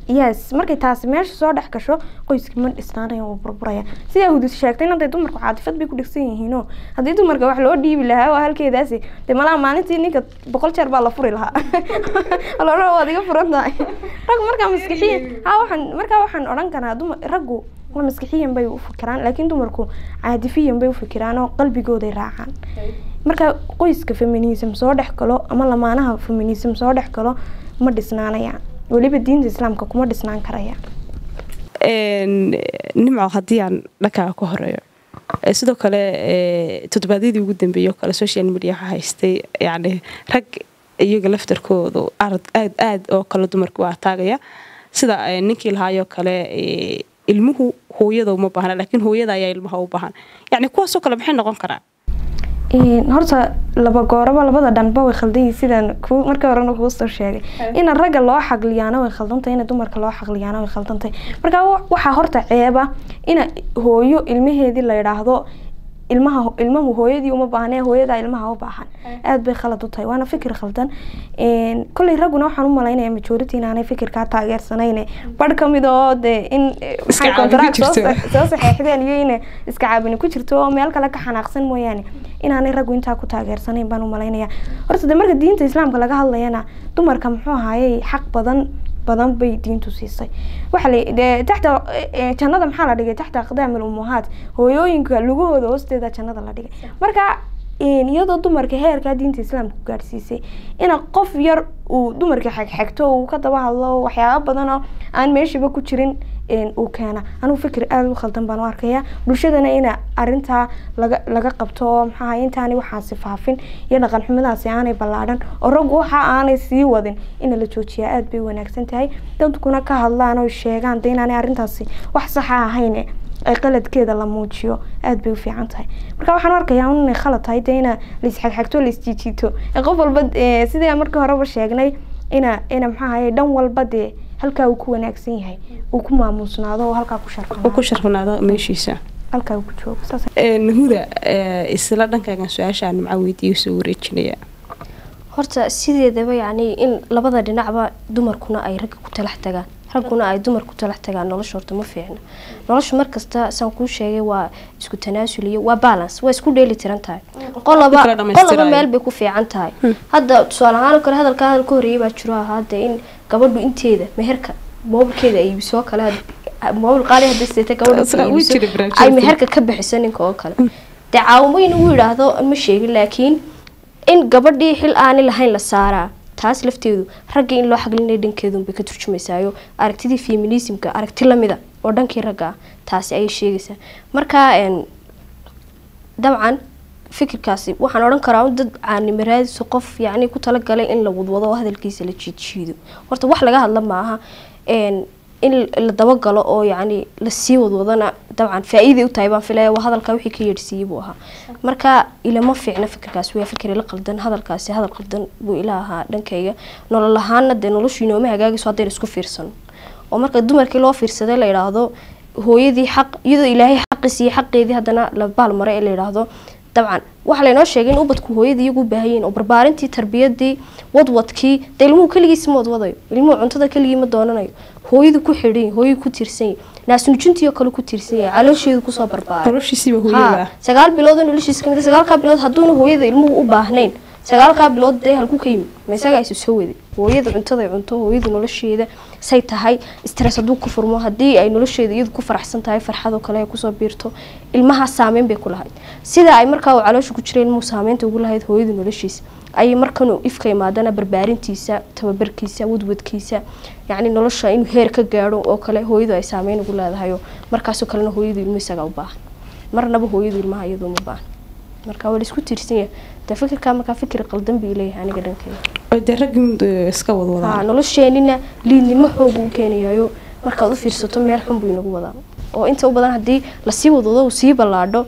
Speaker 1: yes markay taasi meesha soo dhex gasho qoyska ma dhisnaanaya wuu burburaya. Sidaa hudus sheegtay in hadday dumarku caatifad bay ku dhigsan yihiinoo? Haddii dumarka wax loo dhiibi lahaa waa halkeedaasi dee malaha maalintii ninka boqol jeer baa la furi lahaa. <laughs> Alona waad iga furan tahay. Rag markaa maskixiyan ha waxaan markaa waxaan odhan karaa dumar raggu maskixiyan bay u fikiraan laakiin dumarku caadifiyan bay u fikiraan oo qalbigooday raacaan. Marka qoyska feminism soo dhex galo ama lamaanaha feminism soo dhex galo ma dhisnaanayaan weliba diinta islaamka kuma dhisnaan karayaan
Speaker 2: nimco haddii aan dhankaa ka horeeyo. Ee, sidoo kale ee, toddobaadyadii ugu dambeeyey oo kale social media waxaa haystay yacni rag iyaga laftarkoodu arad aad aad oo kale dumarka u ataagaya sida ninkii lahaayoo kale ilmuhu hooyada uma baahna laakiin hooyada ayaa ilmaha u baahan. Yacni kuwaasoo kale maxay noqon karaan
Speaker 1: horta laba gooraba labada dhanba way khaldan yihiin sidaan ku markii horena kuu soo sheegay. Ina ragga loo xaqliyaana way khaldantahay ina dumarka loo xaqliyaana way khaldantahay marka wa- waxaa horta ceeba ina hooyo ilmaheedii la yidhaahdo ilmaha ilmahu hooyadii uma baahne hooyada ilmaha u baahan. Aad bay khalad u tahay. Waana fikir khaldan. Kolley ragguna waxaan u malaynaya majority inaanay fikirkaa taageersanayne. Barh ka mid oo dee in eh, maxay contract soo saxeexdeen iyo inay iska caabini ku jirto. Oo meel kale ka xanaaqsan mooyaane. Inaanay raggu intaa ku taageersanayn baan u malaynaya. Horta de marka diinta islaamka laga hadlayana dumarka muxuu ahaayey xaq badan badan bay diintu siisay. Waxa la de taxta eh, jannada maxaa la dhigay? Taxta aqdaam alummahaat hooyooyinka lugahooda hoosteeda jannada la dhigay. Marka iyadoo dumarka heerkaa diinta islaamka gaadhsiisay ina qof yar uu dumarka xegxegto uu ka daba hadlo waxyaaba badan oo aan meeshaba ku jirin uu keena. Anugu fikir aada u khaldan baan u arkaya bulshadana ina arintaa laga laga qabto oo maxaa intaani waxaasi faafin iyo dhaqan xumadaasi aanay ballaadhan oo raggu waxa aanay sii wadin in la joojiyaa. Aada bay wanaagsan tahay. Dadkuna ka hadlaan oo sheegaan de inaanay arrintaasi wax saxa ahayn ay qaladkeeda la muujiyo. Aada bay u fiican tahay. Marka waxaan arkayaa inay khalad tahay de ina laisxagxagto laisjiijiito ee qof walba sidii markii horeba sheegnay ina ina maxaa ahaye dhan walba dee halkaa uu ku wanaagsan yahay uu ku maamuusnaado oo halkaa ku
Speaker 2: oo
Speaker 1: sharfanaado
Speaker 2: ku sharfanaado meeshiisa.
Speaker 1: Halkaa uu ku joogo. Saas
Speaker 2: Een, huda ee, isla dhankaagan su'aashaan nimco weydiiyo soo wareejinaya
Speaker 3: horta sideedaba yacni in labada dhinacba dumarkuna ay ragga ku talax tagaan? Ragguna ay dumar ku talax tagaan nolosha horta ma fiicna. Nolosha markasta saan kuu sheegay waa isku tanaasul iyo waa balance waa isku dheeli tiran tahay. Qolaba qolaba meel bay ku fiican tahay. Hadda tusaale ahaan oo kale hadalka hadal ka horreeyay baa jiro ahaa dee in gabadhu inteeda meherka moobilkeeda ay iibiso oo kale moobil qaali hadday sidatay gabadhu
Speaker 2: Saa
Speaker 3: ka
Speaker 2: u
Speaker 3: iibiso
Speaker 2: jira
Speaker 3: ay
Speaker 2: barnaamijyada.
Speaker 3: meherka ka bixiso ninka oo kale. Dee caawimoyin uu yidhaahdo ma sheegin laakiin in gabadhii xil aanay lahayn la saaraa taas lafteedu ragga in loo xaglinaya dhankeedun bay ka turjumaysaayo aragtidii feminismka aragti lamida oo dhankii ragga ah taasi ayay sheegaysaa. Marka een, dabcan fikirkaasi waxaan odhan karaa dad caanimaraadiso qof yacni ku talagalay in la wadwado oo hadalkiisa la jiidjiido horta wax laga hadla maaha in la dabagalo oo yacni la sii wadwadana dabcan faa-iiday u tahay baan filaya waa hadalkaa wixii ka yeedhsiiyey buu ahaa. Marka ilama fiicna fikirkaasi waa fikir qaldan hadalkaasi hadal qaldan buu ila ahaa dhankayga. Nolol ahaana dee noloshu inooma hagaagayso haddaynu isku fiirsano oo marka dumarkii loo fiirsaday la yidhaahdo hooyadii xaq iyadoo ilaahay xaqi siiyey xaqeedii haddana la baalmaray ee la yidhaahdo dabcan waxaa laynoo sheegay in ubadku hooyadii iyagu yihiin oo barbaarintii tarbiyadii wadwadkii dee ilmuhu keligiisa ma wadwadayo. Ilmuhu cuntada keligii ma doonanayo. Hooyadu ku xidhan hooyadu ku tiirsan yahay naasnujintii oo kale ku tiirsan yahay caloosheedu ku soo barbaaray.
Speaker 2: Noloshiisiiba hooyada.
Speaker 3: Ha, sagaal bilood oo noloshiisa ka mid sagaalkaa bilood hadduuna hooyada ilmuhu u baahnayn. Sagaalkaa bilood dee halku ka yimid. Ma isagaa isu soo waday hooyada cuntada cunto hooyada nolosheeda say tahay. Stress hadduu ku furmo haddii ay nolosheeda iyadu ku faraxsan tahay farxadoo kale ay ku soo biirto ilmaha saameyn bay ku lahayd. Sida ay markaa uu caloosha ku jiray ilmuhu saameynta ugu lahayd hooyada noloshiisa ayay markanuu ifka imaadana barbaarintiisa tababarkiisa wadwadkiisa yacni nolosha inuu heer ka gaadho oo kale hooyadu ay saameyn ugu leedahayo. Markaasoo kalena hooyadu ilmuhu isagaa u baahan. Marnaba hooyadu ilmaha iyadu uma baahan. Marka waa la isku tiirsan yahay. Dee markaa fikir qaldan buu leeyahay aniga dhankeyga
Speaker 2: dee raggin iska
Speaker 3: nolosheenina liidnimo xoog uu keenayayo markaad u fiirsato meel xun buu inagu wadaa. Oo inta u badan haddii la sii wadwado sii ballaadho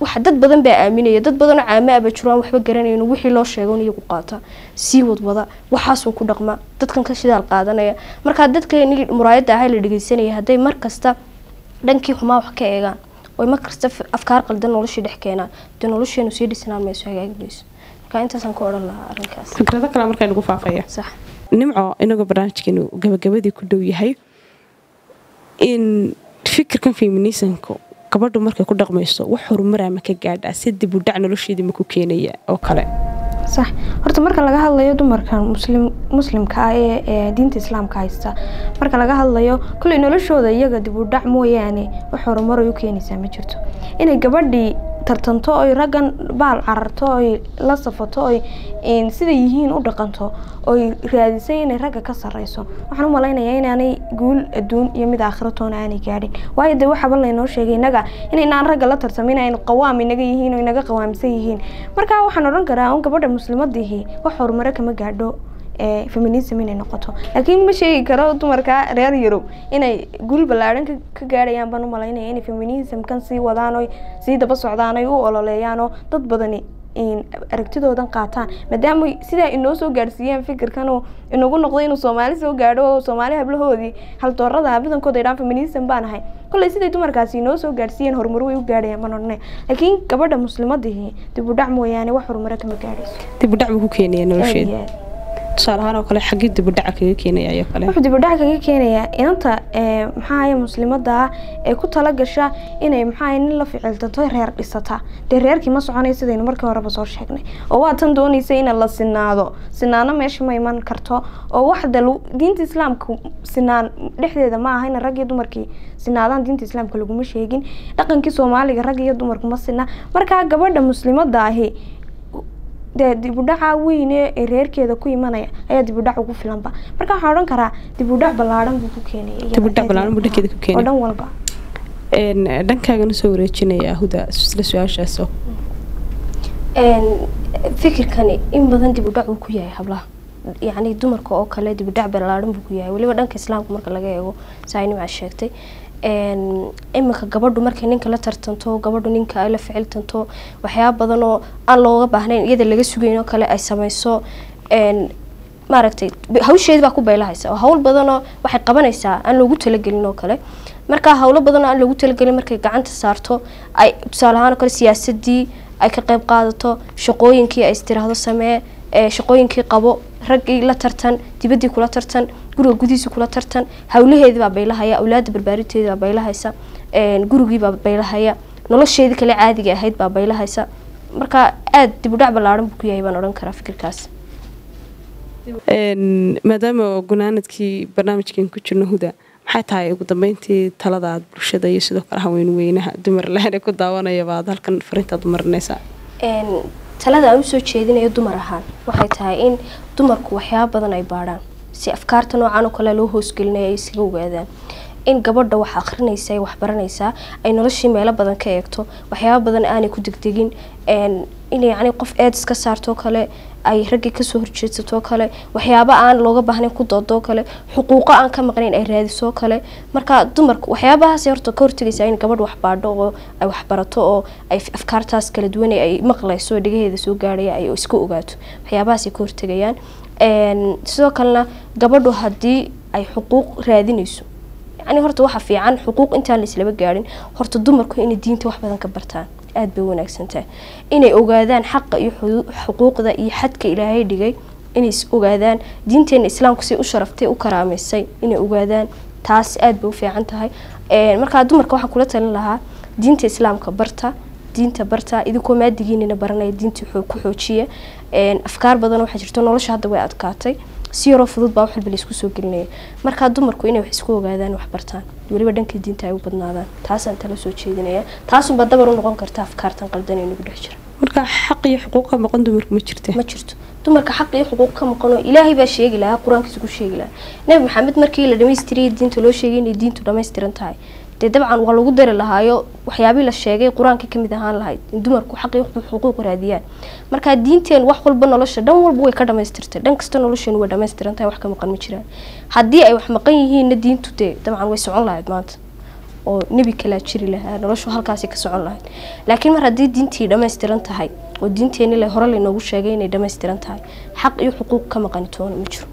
Speaker 3: waxa dad badan baa aaminaya dad badanoo caamo aba jiro aan waxba garanayn wixii loo sheego iyagu qaata. Sii wadwada waxaasuu ku dhaqma dadkan ka shidaal qaadanaya. Markaa dadkeenii muraayadda ahaa la dhegeysanaya hadday mar kasta dhankii xumaa wax ka eegaan oy mar kasta afkaar qaldan noloshii dhex keenaan dee nolosheenu sii dhisnaan mayso hagaagi mayso
Speaker 2: fikrado kale markaa nagu faafaya. Nimco inagoo barnaamijkeenu gabagabadii ku dhow yahay in fikirkan feminismka gabadhu markay ku dhaqmayso wax horumaraa ma ka gaadhaa si dib u dhac nolosheedii ma ku keenaya oo kale.
Speaker 1: Sax. Horta marka laga hadlayo dumarkan muslim muslimka ah ee ee diinta islaamka haysta marka laga hadlayo kulley noloshooda iyaga dib u dhac mooyaane wax horumar ay u keenaysaa ma jirto. Inay gabadhii tartanto oy raggan baal cararto oy la safato oy siday yihiin u dhaqanto oy raadisay inay ragga ka sarreyso waxaan u malaynayaa inaanay guul adduun iyo mid aakhiro toona aanay gaadhin. Waayo dee waxaba laynoo sheegay innaga inaynaan ragga la tartamin aynu qawaam inaga yihiin oo inaga qawaamsan yihiin. Marka waxaan odhan karaa un gabadha muslimadihi wax horumaro kama gaadho feminism inay noqoto. Laakiin ma sheegi karo dumarka reer yurub inay guul ballaadhan ka- gaadhayaan baan u malaynaya inay feminismkan sii wadaan oy sii daba socdaan oy u ololeeyaan oo dad badani aragtidoodan qaataan. Maadaama sidaa inoo soo gaadhsiiyeen fikirkan inagu noqdo inuu soomaali soo gaadho oo soomaali hablahoodii haldoorada badankooda ay dhaan feminism baan ahay. Kolley siday dumarkaasi inoo soo gaadhsiiyeen horumar way u gaadhayaan baan odhanay laakiin gabadha muslimadihii dib u dhac mooyaane wax horumaro kama gaadhayso.
Speaker 2: Dib u dhac buu ku keenaya nolosheeda
Speaker 1: iyo aad.
Speaker 2: tusaale ahaan oo kale xaggii dib u dhaca kaga keenaya iyo kale.
Speaker 1: Wuxuu dib u dhac kaga keenayaa. Inanta ee maxaa ahaye muslimada ee ku tala gasha inay maxaa ahaye nin la ficiltato reer dhisata. Dee reerkii ma soconaya sidaynu markii horeba soo sheegnay. Oo waa tan doonaysa in la sinaado. Sinaano meesha ma iman karto. Oo waxda diinta islaamka sinaan dhexdeeda ma aha in rag dumarkii sinaadaan diinta islaamka laguma sheegin. Dhaqankii soomaaliga rag dumarku ma sina markaa gabadha muslimada ahi dee dib u dhaca weyn ee reerkeeda ku imanaya ayaa dib u dhac ugu filanba. Marka waxaan odhan karaa dib u dhac ballaaran buu ku keenaya iyada
Speaker 2: Dib u dhac ballaaran buu dhankeeda ku
Speaker 1: oo
Speaker 2: keenaya.
Speaker 1: dhan walba.
Speaker 2: Een, dhankaagana soo wareejinaya huda isla su'aashaasoo
Speaker 3: fikirkani in badan dib u dhac uu ku yahay hablaha yacni dumarka oo kale dib u dhac ballaaran buu ku yahay. Weliba dhanka islaamka marka laga eego saa nimca sheegtay iminka gabadhu markay ninka la tartanto gabadhu ninka ay la ficiltanto waxyaaba badan oo aan looga baahnayn iyada laga sugayn oo kale ay sameyso Een, maaragtay hawsheedi baa ku beylahaysa oo hawl badanoo waxay qabanaysaa aan loogu talagelin oo kale. Marka hawlo badanoo aan loogu talagelin markay gacanta saarto ay tusaale ahaan oo kale siyaasadii ay ka qayb qaadato shaqooyinkii ay istiraahdo samee ee shaqooyinkii qabo raggii la tartan dibaddii kula tartan guriga gudihiisa kula tartan hawlaheedii baa baylahaya awlaada barbaarinteedii baa baylahaysa een, gurigii baa baylahaya nolosheedii kale caadiga ahayd baa baylahaysa. Marka aada dib u dhac ballaaran buu ku yahay baan odhan karaa fikirkaas.
Speaker 2: Maadaama gunaanadkii barnaamijkan ku jirno huda maxay tahay ugu dambeyntii talada aad bulshada iyo sidoo kale haween weynaha dumar <laughs> lehne ku daawanaya baad halkan fariintaad marinaysaa
Speaker 3: talada aan u soo jeedinayo dumar ahaan. Waxay tahay in dumarku waxyaaba badan ay baadhaan si afkaarta noocan oo kale loo hoosgelinaya ay isaga ogaadaan in gabadha wax akhrinaysa ay wax baranaysaa ay noloshii meelo badan ka eegto. Waxyaaba badan aanay ku degdegin in yacni qof eed iska saartoo kale ay raggii ka soo horjeedsatoo kale waxyaaba aan looga baahnayn ku doodoo kale xuquuqo aan ka maqnayn ay raadisoo kale. Marka dumarku waxyaabahaas horta ka hortegaysaa in gabadh wax baadho oo ay wax barato oo ay afkaartaas kala duwan ee ay maqlayso dhegaheeda soo gaarhaya ay iska ogaato. Waxyaabahaasay ka hortegayaan sidoo kalena gabadhu haddii ay xuquuq raadinayso yacni horta waxa fiican xuquuq intaan la islaba gaadhin horta dumarku inay diinta wax badan ka bartaan aada bay wanaagsan tahay. Inay ogaadaan xaqa iyo xuquuqda iyo xadka ilaahay dhigay inay ogaadaan diinteena islaamku say u sharaftay u karaameysay inay ogaadaan taas aada bay u fiican tahay. Markaa dumarka waxaan kula talin lahaa diinta islaamka barta diinta barta idinkoo maadigiinina baranaya diinta ku xoojiya. Afkaar badan waxaa jirto nolosha hadda way adkaatay si yaroo fudud baa wax walba la isku soo gelinaya markaa dumarku inay wax isku ogaadaan wax bartaan weliba dhanka diinta ay u badnaadaan. Taasaan tala soo jeedinaya. Taasunbaa dabar u noqon karta afkaartan qaldan ee nagu dhex jira.
Speaker 2: Marka xaq iyo xuquuq ka maqan dumarku ma jirta
Speaker 3: ma jirto. Dumarka xaq iyo xuquuq ka maqan oo ilaahay baa sheegi lahaa qur'aankiisa ku sheegi lahaa. Nabi maxamed markii la dhamaystiriyay diinta loo sheegay inay diintu dhammaystiran tahay dee dabcan waa lagu dari lahaayo waxyaabihii la sheegay qur'aanka ka mid ahaan lahayd in dumarku xaqi xuquuq raadiyaan. Marka diinteen wax walba nolosha dhan walba way ka dhamaystirtay dhan kasta nolosheenu way dhamaystiran tahay wax ka maqan ma jiraan. Haddii ay wax maqan yihiinna diintu dee dabcan way socon lahayd maanta oo nebi kalaa jiri lahaa noloshu halkaasi ka socon lahayd. Laakiin mar haddii diintii dhammaystiran tahay oo diinteeni hore laynoogu sheegay inay dhammaystiran tahay xaq iyo xuquuq ka maqani toona ma jiro.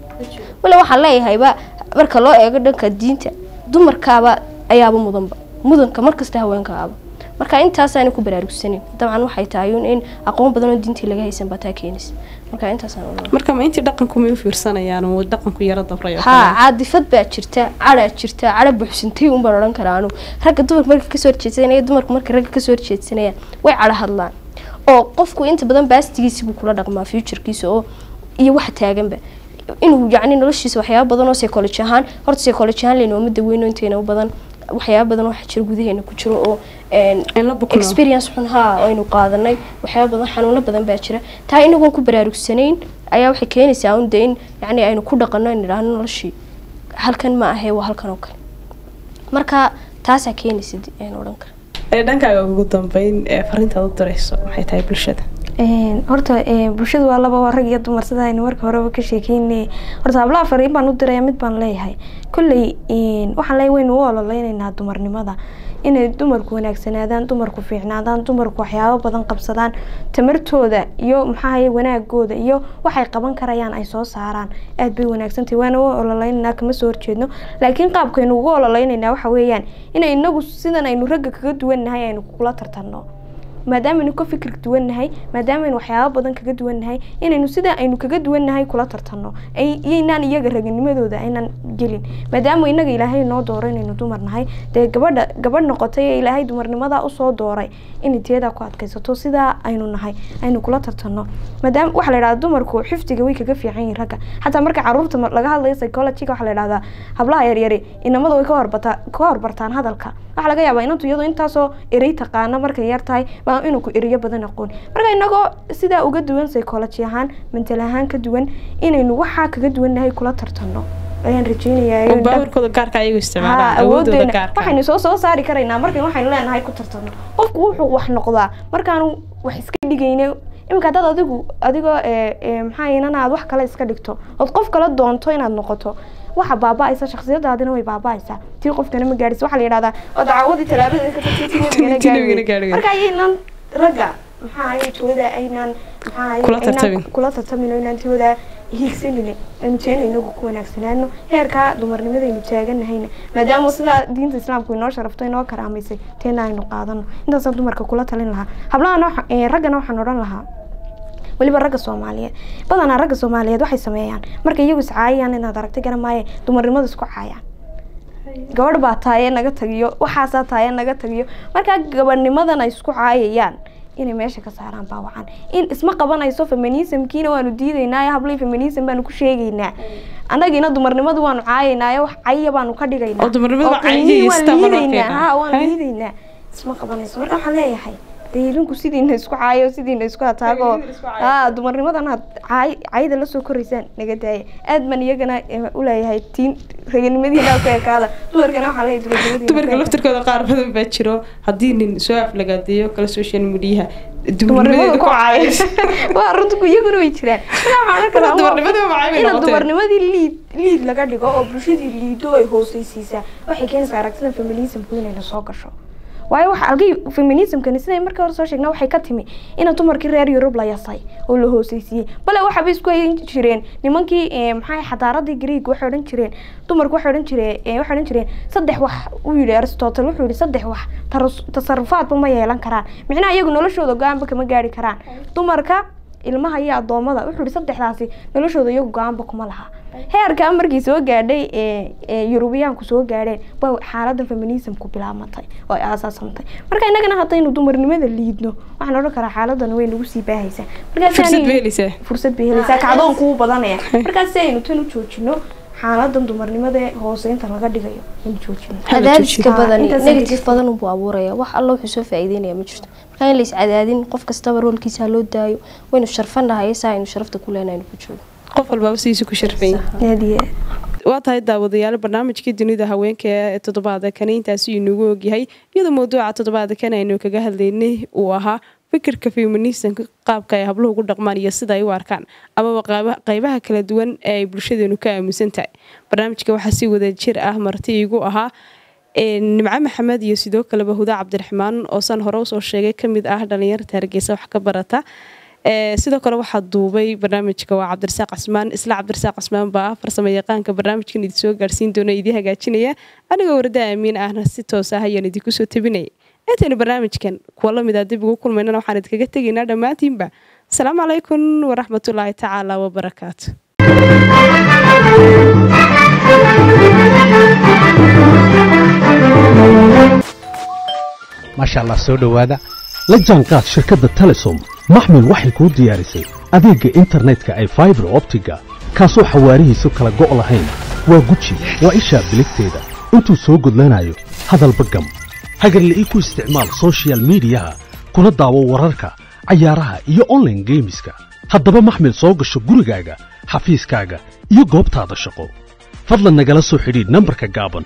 Speaker 3: Wale waxaan leeyahayba marka loo eego dhanka diinta dumarkaaba ayaaba mudanba mudanka markasta haweenkaaba marka intaasaana ku baraarugsanin dabcan waxay tahay in aqoon badan oo diintii laga haysan baa taa keenaysa marka intaasaan
Speaker 2: marka ma intii dhaqanku may u fiirsanayaan oo dhaqanku yaro dabrayo
Speaker 3: haa caadifad baa jirta cadaa jirta cadha buuxsantay un baan odhan karaa anu ragga dumarka marka ka soo horjeedsanaya dumarku marka ragga ka soo horjeedsanayaan way cadha hadlaan. Oo qofku inta badan baastigiisi buu kula dhaqmaa futurekiisa oo iyo waxa taaganba inuu yacni noloshiisa waxyaaba badan oo psychology ahaan horta psychology ahaan laynooma daweyno intayna u badan waxyaaba badan waxa jira gudaheena ku jiro oo experience xun haa aynu qaadanay. Waxyaaba badan xanuuno badan baa jira. Taa inagoon ku baraarugsanayn ayaa waxay keenaysaa un de in yacni aynu ku dhaqano in idhaahno noloshii. Halkan ma ahee waa halkan oo kale. Marka taasaa keenaysa aynu odhan kara
Speaker 2: dhankaaga ugu dambeyn fariintaad u dirayso maxay tahay bulshada
Speaker 1: horta bulshada waa laba waa rag iyo dumar sida aynu marka horeba ka sheekeynay horta hablaha fariin baan u diraya mid baan leeyahay. Kolley waxaan leeyahay waynu u ololeynaynaa dumarnimada. Inay dumarku wanaagsanaadaan dumarku fiicnaadaan dumarku waxyaabo badan qabsadaan. Tamartooda iyo maxaahaye wanaagooda iyo waxay qaban karayaan ay soo saaraan. Aada bay wanaagsantahay waana u ololeynaynaa kama soo horjeedno. Laakiin qaabkaynu ugu ololeynaynaa waxa weeyaan inay inagu sidan aynu ragga kaga duwannahay aynu kula tartanno maadaamaaynu ka fikir duwannahay maadaamaaynu waxyaaba badan kaga duwannahay inaynu sida aynu kaga duwannahay kula tartanno. Iyaynaan iyaga raganimadooda aynaan gelin. Maadaama inaga ilaahay noo dooro inaynu dumar nahay dee gabadha gabadh noqotay ee ilaahay dumarnimadaa u soo dooray inay teedaa ku adkaysato sidaa aynu nahay aynu kula tartanno. Maadaama waxaa la yidhahda dumarku xifdiga way kaga fiican yihiin ragga. Xataa marka carruurta laga hadlayo psychologyga waxaa la yidhahdaa hablaha yaryari inamada way ka horbataa ka horbartaan hadalka waxaa laga yaabaa inantu iyadoo intaasoo erey taqaana markay yar tahay baa inuu ku eriyo badan aqoon. Marka inagoo sidaa uga duwan psychology ahaan mental ahaan ka duwan inaynu waxaa kaga duwannahay kula tartanno ayaan rajeynayaa waxaynu soo soo saari karaynaa markan waxaynu leenahay ku tartanno qofku wuxuu wax noqdaa markaanu wax iska dhigayna iminka haddaad adigu adigoo maxaa inana aad wax kale iska dhigto. Ood qof kale doonto inaad noqoto waxa baaba-aysa shaksiyadaadina way baaba-aysaa tii qofkana ma gaadhis waxaa la yidhahdaa oo dacaawadii talaabada ka tagtay tii nabigana gaadhi marka ayaynan ragga maxaa ahay tooda aynaan maxaa kula tartamin. inaan tooda hiigsanine aynu teena inagu ku wanaagsanaano heerkaa dumarnimadaynu taaganahayna maadaama sidaa diinta islaamku inoo sharafto inoo karaamaysay teena aynu qaadano. Intaasaan dumarka kula talin lahaa. Hablahana raggana waxaan odhan lahaa weliba ragga soomaaliyeed. Badanaa ragga soomaaliyeed waxay sameeyaan. Markay iyagu iscaayayaan inaad aragtay garan maaye dumarnimada isku caayaan. Gabadh baa taayee naga tagiyo. Waxaasaa taayee naga tagiyo. Markaa gabadhnimadan ay isku caayayaan. Inay meesha ka saaraan baa wacan in isma qabanayso feminismkiina waanu diidaynaa hablay feminism baanu ku sheegaynaa. Annagiina dumarnimadu waanu caayaynaa wax caya baanu ka dhigaynaa. Waanu liidaynaa isma qabanayso. Marka waxaan leeyahay dee idinku sidiina isku caayo sidiina isku ataago aa dumarnimadan cayda la soo koraysaan naga daaya aad baan iyagana uleeyahay tiin raganimadiina ku ekaada dumarkana waxaa leeyahay
Speaker 2: dumarka laftirkooda qaar badan baa jiro. Haddii nin soo aflagaadeeyo kala social mediaha
Speaker 1: dumarnimada ku caayaysa waa runtu iyaguna way jiraan. Ina dumarnimadii liid liid laga dhigo oo bulshadii liido ay hooseysiisaa waxay keenaysaa aragtida feminismku inay la soo gasho waayo waxa algay feminismkani siday markii hore soo sheegna waxay ka timi ina dumarkii reer yurub la yasay oo la hooseysiiyey? Bale waxaabay isku hayan jireen. Nimankii maxaa xadaaradii greeg waxay odhan jireen dumarku waxay odhan jireen waxay odhan jireen saddex wax uu yidhi aristotle. Wuxuu yidhi saddex wax tasarufaadba ma yeelan karaan. Micnaha iyagu noloshooda go'aanba kama gaari karaan. Dumarka ilmaha iyo addoommada. Wuxuu yihi saddexdaasi noloshooda iyagu go'aanba kuma laha. Heerkaa markii soo gaadhay yurubiyaanku soo gaadheen ba xaalada feminismku bilaabmatay oo ay aasaasantay marka innagana haddaynu dumarnimada liidno waxaan odhan karaa xaaladan way nagu sii baahaysaa. Markaasfursad bay helaysaa kacdoonkuu badanaya. <laughs> Markaas si aynu tan u joojino xaaladan dumarnimada hooseynta laga dhigayo aynu joojino
Speaker 3: cadaadiska badan negative badan unbuu abuuraya. Wax alla wuxuu soo faa'iideynaya ma jirto. Markaa in la is cadaadin qof kastaba roolkiisa ha loo daayo waynu sharfanahay saa aynu sharafta ku leenaynu ku joogo.
Speaker 2: Qof walbaaba sidiisa ku
Speaker 1: aad
Speaker 2: waa tahay daawadayaal barnaamijkii dunida haweenka ee toddobaada kane intaasi inagu ogyahay iyadoo mawduuca toddobaada kane aynu kaga hadlaynay uu ahaa fikirka feminismka qaabka ay habluhu ugu dhaqmaan iyo sida ay u arkaan amaba qeybaha kala duwan ee ay bulshadeenu ka aaminsan tahay. Barnaamijka waxaa si wada jir ah marti igu ahaa nimco maxamed iyo sidoo kaleba huda cabdiraxmaan oo san hore u soo sheegay ka mid ah dhalinyarta hargeysa wax ka barata. Sidoo kale waxaa duubay barnaamijka waa cabdirasaaq casmaan isla cabdirasaaq casmaan baa farsamo yaqaanka barnaamijkan idin soo gaarsiin doona idii hagaajinaya. Anigoo warda aamiin ahna si toos ah ayaan idinku soo tabinaya intaynu barnaamijkan kuwa la mid a dib ugu kulmaynana waxaan idinkaga tegaynaa dhammaantiinba asalaamu calaykum waraxmatullaahi tacaala wabarakaatu
Speaker 4: maasha allah soo dhowaada la jaanqaad shirkadda telesom maxmil waxay kuu diyaarisay adeegga internetka ay faibar optiga kaasoo xawaarihiisu kala go' lahayn waa guji waa ishaa biligteeda intuu soo gudlanayo hadalba gam hagarle ii ku isticmaal sochial midiyaha kuna daawo wararka cayaaraha iyo onlaine geemiska haddaba maxmil soo gasho gurigaaga xafiiskaaga iyo goobtaada shaqo. Fadlan nagala soo xidhiidh nambarka gaaban